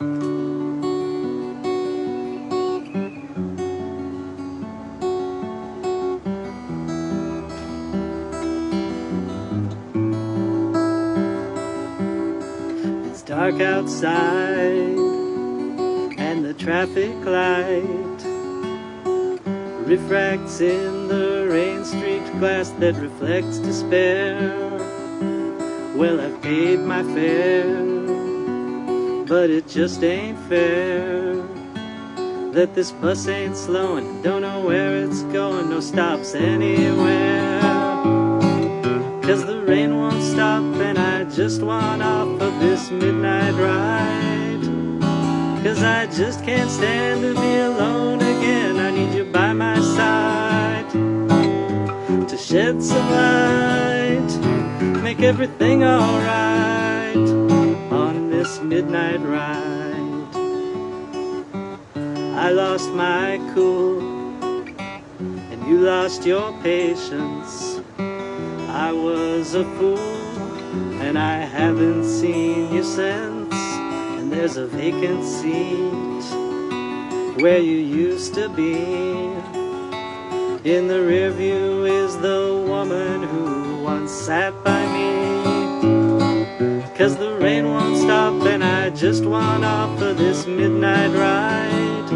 It's dark outside, and the traffic light refracts in the rain-streaked glass that reflects despair. Well, I've paid my fare, but it just ain't fair that this bus ain't slowing. Don't know where it's going, no stops anywhere. Cause the rain won't stop, and I just want off of this midnight ride. Cause I just can't stand to be alone again. I need you by my side to shed some light, make everything alright midnight ride. I lost my cool, and you lost your patience. I was a fool, and I haven't seen you since. And there's a vacant seat where you used to be. In the rear view is the woman who once sat by me. Cause the rain won't stop, I just want off of this midnight ride.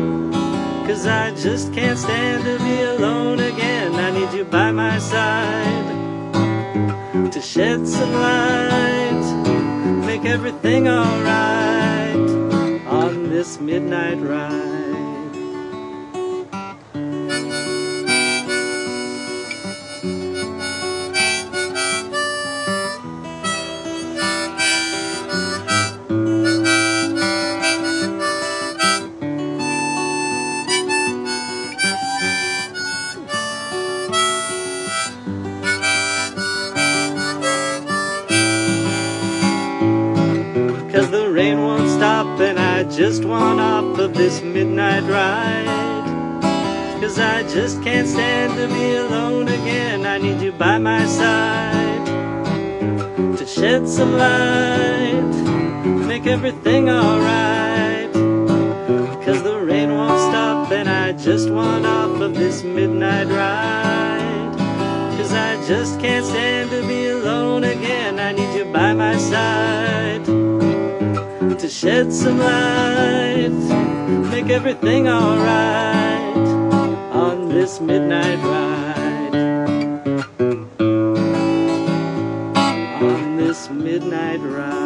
Cause I just can't stand to be alone again. I need you by my side to shed some light, make everything alright on this midnight ride. Cause the rain won't stop and I just want off of this midnight ride. Cause I just can't stand to be alone again. I need you by my side to shed some light, make everything alright. Cause the rain won't stop and I just want off of this midnight ride. Cause I just can't stand to be alone again. I need you by my side shed some light, make everything alright on this midnight ride. On this midnight ride.